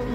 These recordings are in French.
Ça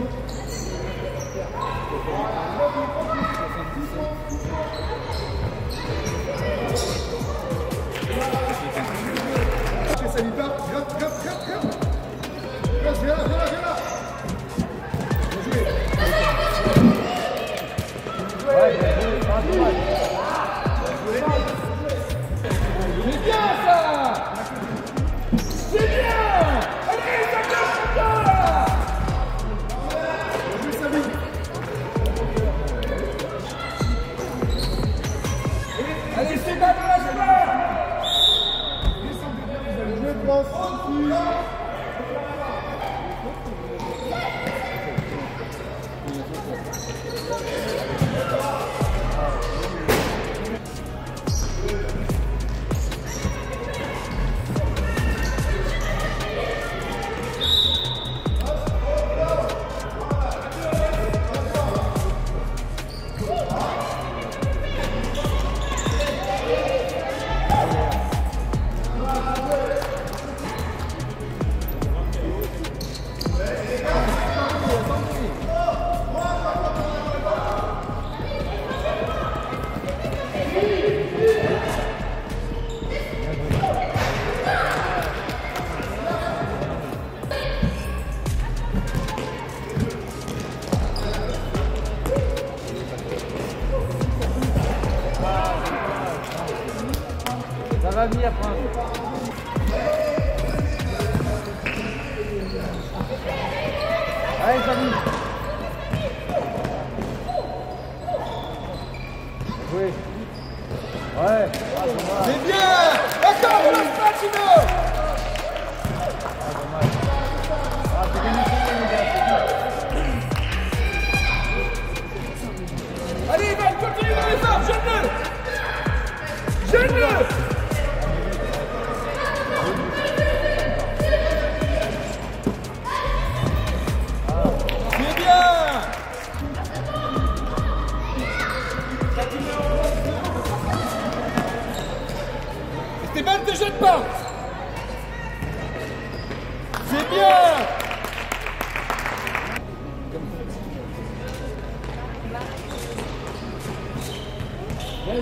Le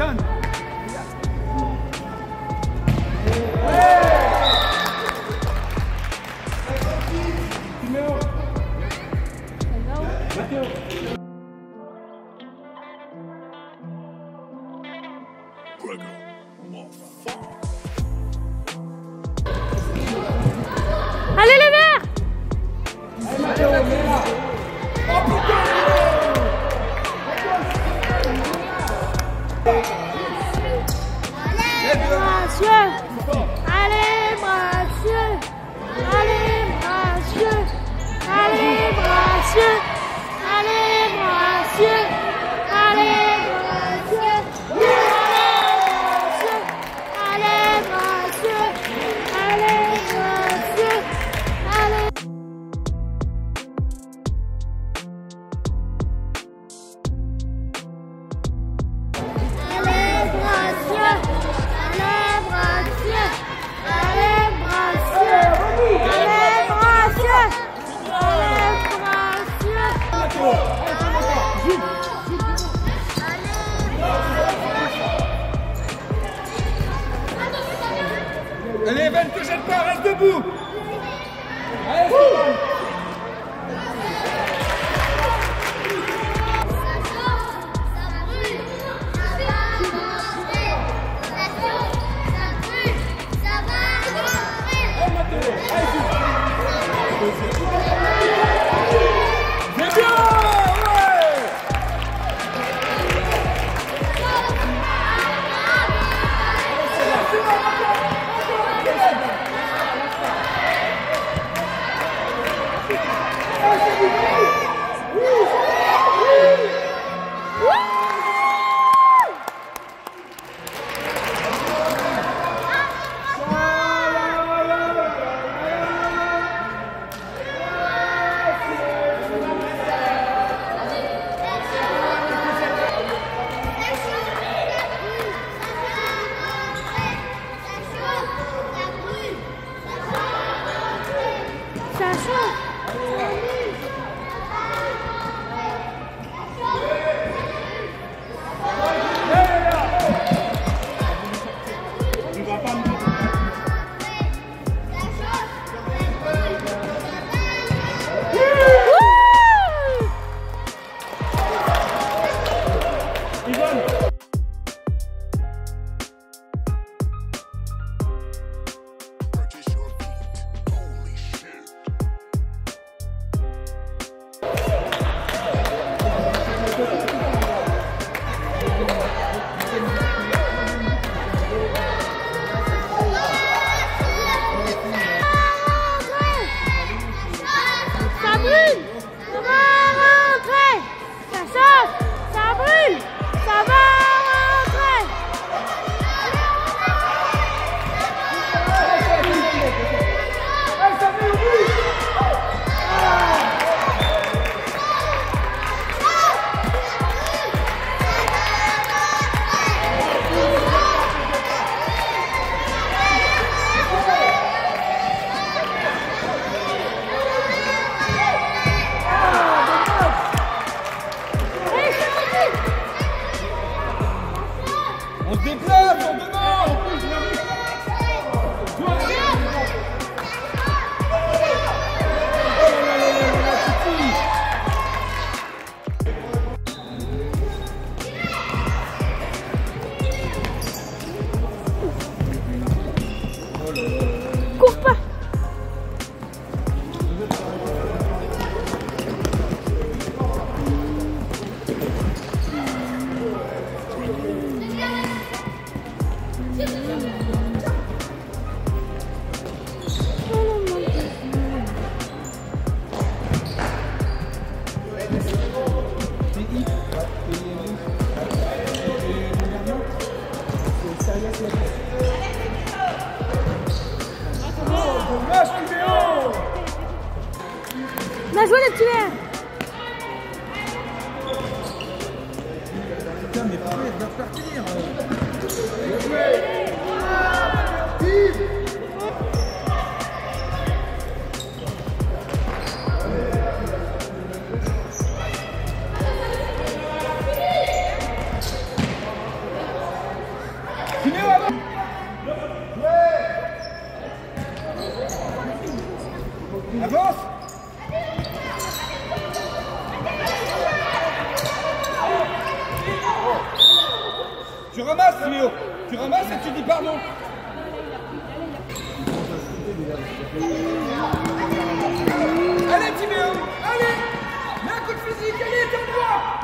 done. Dạ, Monsieur debout Tam Tu ramasses, Léo. Tu ramasses et tu dis pardon. Allez, Timéo Allez Mets un coup de physique Allez, t'es droit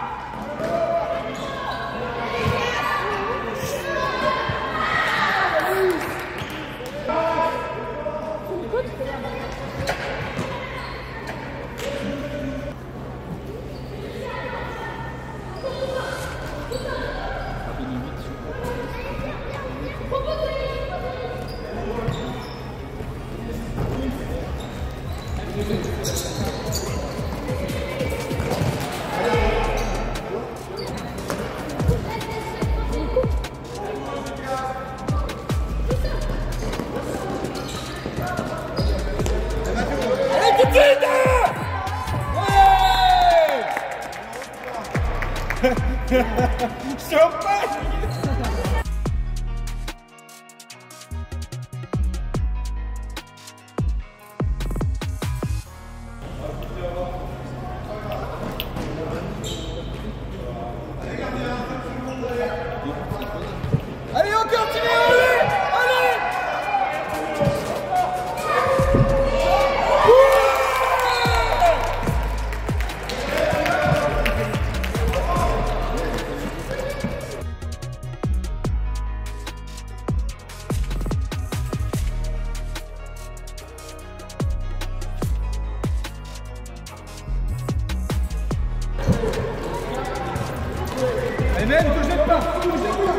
Eh ben, ne te jette pas, ne te jette pas.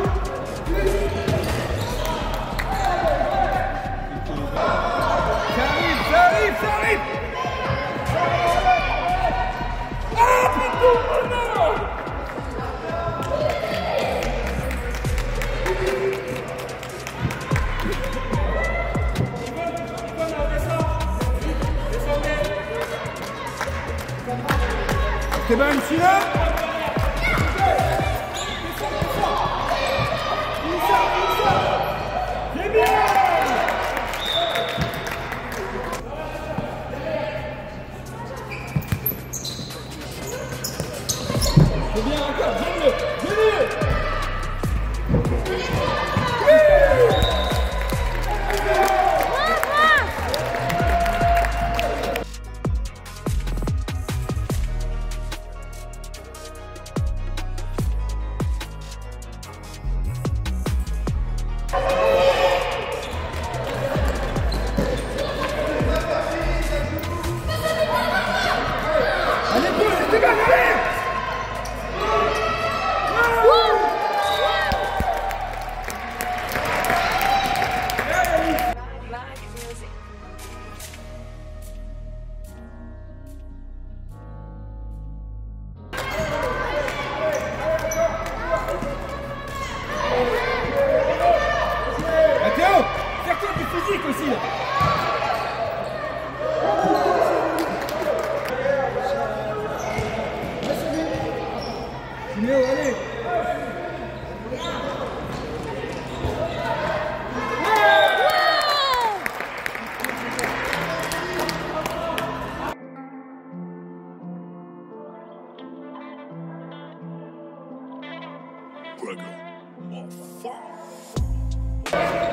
Ça arrive, ça arrive, ça arrive. Ah, putain, oh non Esteban, China C'est McGregor. My father.